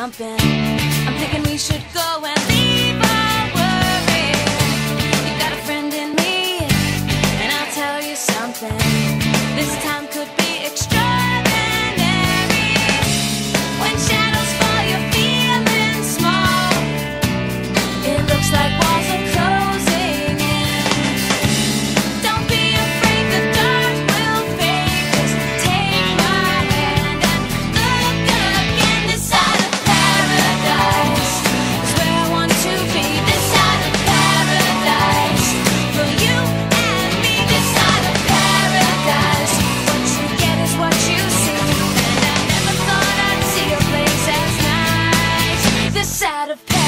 jumping. I'm thinking we should go and leave our worries. You got a friend in me, and I'll tell you something. This time could be extraordinary. When shadows fall, you're feeling small. It looks like of pain.